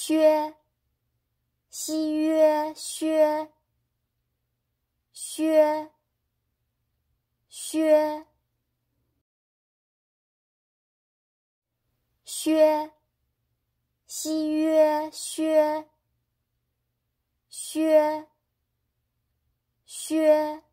靴，xuē 靴，靴，靴，靴，xuē 靴，靴，靴。